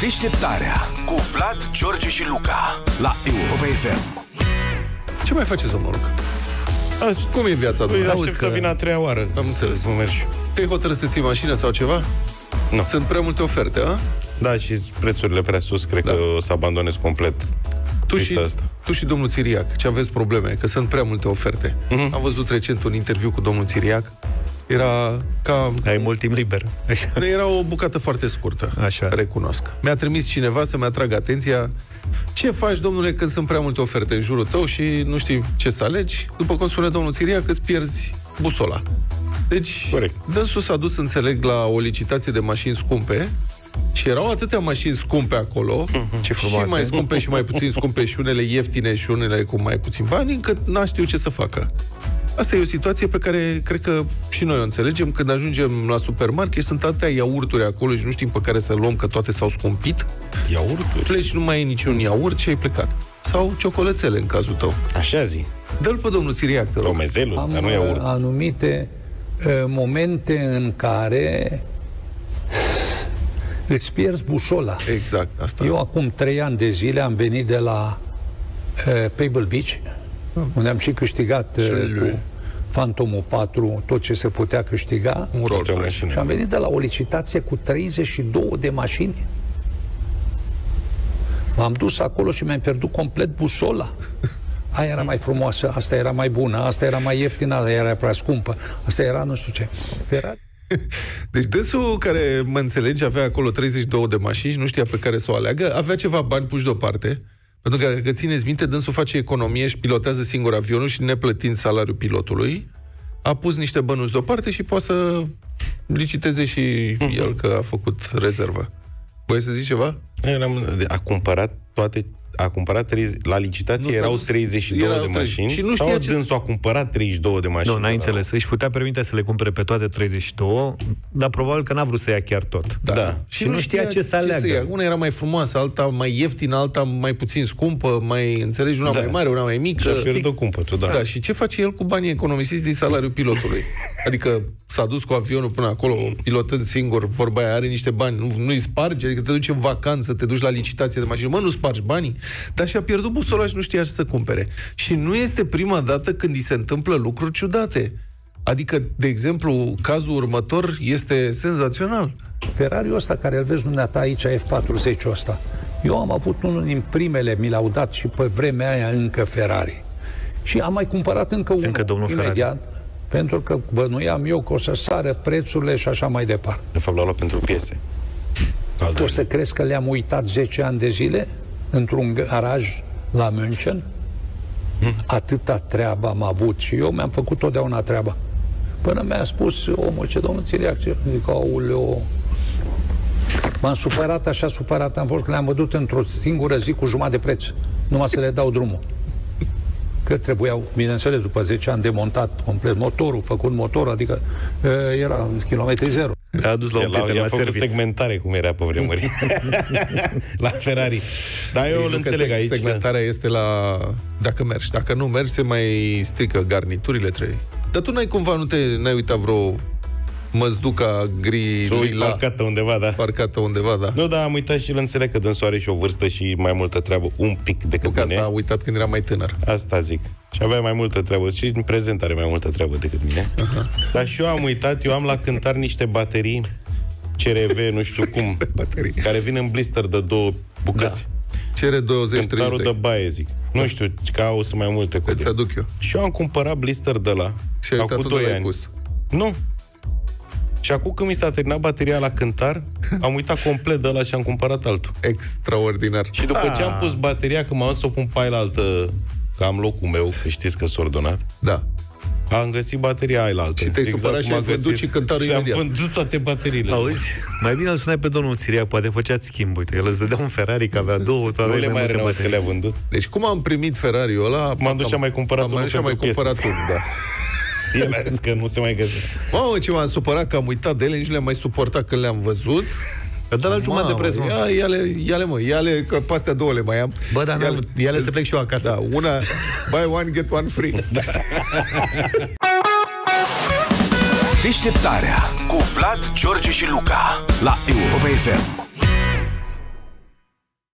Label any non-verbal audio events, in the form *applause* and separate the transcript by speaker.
Speaker 1: Deșteptarea cu Vlad, George și Luca la Europa FM.
Speaker 2: Ce mai faceți, domnul Luca? A, cum e viața
Speaker 3: Păi,
Speaker 2: dumneavoastră?
Speaker 3: aștept să vină a treia oară.
Speaker 2: Am înțeles.
Speaker 3: Să mergi.
Speaker 2: Te-ai hotărât să ții mașină sau ceva?
Speaker 3: Nu.
Speaker 2: Sunt prea multe oferte, a?
Speaker 3: Da, și prețurile prea sus, cred
Speaker 2: Da.
Speaker 3: că o să abandonez complet
Speaker 2: Tu și,
Speaker 3: lista asta.
Speaker 2: tu și domnul Țiriac, ce aveți probleme, că sunt prea multe oferte.
Speaker 3: Mhm.
Speaker 2: Am văzut recent un interviu cu domnul Țiriac. Era ca...
Speaker 4: Ai mult timp liber. Așa.
Speaker 2: Nu, Era o bucată foarte scurtă,
Speaker 4: Așa.
Speaker 2: recunosc. Mi-a trimis cineva să-mi atragă atenția ce faci, domnule, când sunt prea multe oferte în jurul tău și nu știi ce să alegi? După cum spune domnul Țiriac, îți pierzi busola. Deci,
Speaker 3: Corect.
Speaker 2: dânsul s-a dus, înțeleg, la o licitație de mașini scumpe și erau atâtea mașini scumpe acolo,
Speaker 4: Ce
Speaker 2: și
Speaker 4: frumoase.
Speaker 2: mai scumpe și mai puțin scumpe și unele ieftine și unele cu mai puțin bani, încât n-a știu ce să facă. Asta e o situație pe care cred că și noi o înțelegem. Când ajungem la supermarket, sunt atâtea iaurturi acolo și nu știm pe care să luăm, că toate s-au scumpit.
Speaker 3: Iaurturi?
Speaker 2: Pleci, nu mai e niciun iaurt și ai plecat. Sau ciocolățele, în cazul tău.
Speaker 3: Așa zi.
Speaker 2: Dă-l pe domnul Țiriac, te rog.
Speaker 3: Romezelul,
Speaker 5: Am
Speaker 3: dar nu iaurt.
Speaker 5: uh, anumite uh, momente în care îți pierzi busola.
Speaker 2: Exact, asta.
Speaker 5: Eu acum trei ani de zile am venit de la uh, Pebble Beach, unde am și câștigat uh, cu Phantomul 4 tot ce se putea câștiga.
Speaker 2: un rol.
Speaker 3: Este o
Speaker 5: Și
Speaker 3: mașină.
Speaker 5: am venit de la o licitație cu 32 de mașini. M-am dus acolo și mi-am pierdut complet busola. Aia era mai frumoasă, asta era mai bună, asta era mai ieftină, asta era prea scumpă, asta era nu știu ce. Era... *laughs*
Speaker 2: Deci dânsul care mă înțelege avea acolo 32 de mașini și nu știa pe care să o aleagă, avea ceva bani puși deoparte, pentru că, că țineți minte, dânsul face economie și pilotează singur avionul și neplătind salariul pilotului, a pus niște bănuți deoparte și poate să liciteze și el că a făcut rezervă. Voi să zici ceva?
Speaker 3: Eram, a cumpărat toate a cumpărat 30, la licitație
Speaker 2: Nu, s-a
Speaker 3: erau
Speaker 2: dus-
Speaker 3: 32
Speaker 2: erau
Speaker 3: de
Speaker 2: 30.
Speaker 3: mașini
Speaker 2: Și nu știa
Speaker 3: sau
Speaker 2: ce-
Speaker 3: dânsul a cumpărat 32 de mașini.
Speaker 4: Nu, n-ai înțeles. Își putea permite să le cumpere pe toate 32, dar probabil că n-a vrut să ia chiar tot.
Speaker 3: Da.
Speaker 4: Și nu știa ce să aleagă.
Speaker 2: ia. Una era mai frumoasă, alta mai ieftină, alta mai puțin scumpă, mai, înțelegi, una
Speaker 3: Da.
Speaker 2: mai mare, una mai mică.
Speaker 3: Și-a
Speaker 2: Știi?
Speaker 3: pierdut cumpătul, da.
Speaker 2: Da, și ce face el cu banii economisiți din salariul pilotului? *laughs* Adică s-a dus cu avionul până acolo, pilotând singur, vorba aia, are niște bani, nu, nu-i sparge, adică te duci în vacanță, te duci la licitație de mașină, mă, nu spargi banii, dar și-a pierdut busola și nu știa ce să cumpere. Și nu este prima dată când îi se întâmplă lucruri ciudate. Adică, de exemplu, cazul următor este senzațional.
Speaker 5: Ferrariul ăsta care îl vezi dumneata aici, F40 ăsta, eu am avut unul din primele, mi l-au dat și pe vremea aia încă Ferrari. Și am mai cumpărat încă unul
Speaker 4: Încă domnul Ferrari.
Speaker 5: imediat, pentru că bănuiam eu că o să sară prețurile și așa mai departe.
Speaker 3: De fapt l-a luat pentru piese. Al
Speaker 5: O
Speaker 3: doilea.
Speaker 5: să crezi că le-am uitat 10 ani de zile într-un garaj la München? Atâta treabă am avut și eu mi-am făcut totdeauna treaba. Până mi-a spus omul ce domnul Țiriac, ce? Zic, auleo, M-am supărat, așa supărat am fost că le-am văzut într-o singură zi cu jumătate de preț. Numai să le dau drumul. Că trebuiau, bineînțeles, după 10 ani demontat complet motorul, făcut motor, adică e, era kilometri zero.
Speaker 4: A adus la un
Speaker 3: El a,
Speaker 4: prieten
Speaker 3: i-a
Speaker 4: la
Speaker 3: făcut
Speaker 4: serviciu.
Speaker 3: segmentare, cum era pe vremuri. *laughs* la Ferrari. Dar eu îl
Speaker 2: Pentru că
Speaker 3: înțeleg
Speaker 2: seg-
Speaker 3: aici. că-
Speaker 2: Segmentarea este la... Dacă mergi. Dacă nu mergi, se mai strică garniturile trei. Dar tu n-ai cumva, nu te, n-ai uitat vreo măzduca gri
Speaker 3: Tu
Speaker 2: lila
Speaker 3: parcată undeva, da.
Speaker 2: parcată undeva, da.
Speaker 3: Nu, dar am uitat și îl înțeleg că dânsul are și o vârstă și mai multă treabă, un pic decât
Speaker 2: Că
Speaker 3: mine.
Speaker 2: asta a uitat când era mai tânăr.
Speaker 3: Asta zic. Și avea mai multă treabă. Și în prezent are mai multă treabă decât mine. Dar și eu am uitat, eu am la cântar niște baterii CRV, nu știu cum, *laughs*
Speaker 2: Baterii.
Speaker 3: care vin în blister de două bucăți.
Speaker 2: Cere 20
Speaker 3: Cântarul
Speaker 2: 30
Speaker 3: de baie, zic. Nu știu, că au să mai multe cu
Speaker 2: Îți aduc eu.
Speaker 3: Și eu am cumpărat blister de la
Speaker 2: Și ai uitat
Speaker 3: acum
Speaker 2: unde
Speaker 3: 2
Speaker 2: l-ai
Speaker 3: ani.
Speaker 2: pus.
Speaker 3: Nu. Și acum când mi s-a terminat bateria la cântar, *laughs* am uitat complet de la și am cumpărat altul.
Speaker 2: Extraordinar.
Speaker 3: Și după ce am pus bateria, când m-am dus să o pun pe aia la altă, că am locul meu, că știți că s-a ordonat,
Speaker 2: Da.
Speaker 3: am găsit bateria aia la altă.
Speaker 2: Și te-ai supărat
Speaker 3: cum
Speaker 2: și ai
Speaker 3: am
Speaker 2: vândut
Speaker 3: găsit.
Speaker 2: și cântarul
Speaker 3: și
Speaker 2: imediat.
Speaker 3: am vândut toate bateriile.
Speaker 4: Auzi? Mai bine îl sunai pe domnul Țiriac, poate făceați schimb. Uite, el îți dădea un Ferrari, că avea două, tu
Speaker 3: Nu
Speaker 4: aveai
Speaker 3: le mai
Speaker 4: multe
Speaker 3: renunț că
Speaker 4: baterii.
Speaker 3: le-a vândut.
Speaker 2: Deci cum am primit Ferrari-ul ăla...
Speaker 3: M-am dus și am mai cumpărat
Speaker 2: am
Speaker 3: unul
Speaker 2: și am mai
Speaker 3: pentru
Speaker 2: cumpărat unul, da.
Speaker 3: El a zis că nu se mai găsește.
Speaker 2: Mamă, ce m-am supărat că am uitat de ele, nici nu le-am mai suportat când le-am văzut.
Speaker 4: Că dă la jumătate de
Speaker 2: Mamă,
Speaker 4: preț, mă.
Speaker 2: Ia, ia-le, ia-le, mă, ia-le, că pe astea două le mai am.
Speaker 4: Bă, dar
Speaker 2: Ia-le-
Speaker 4: n-am- ia-le să plec și eu acasă.
Speaker 2: Da, una, *laughs* buy one, get one free. Da.
Speaker 1: Deșteptarea cu Vlad, George și Luca la Europa FM.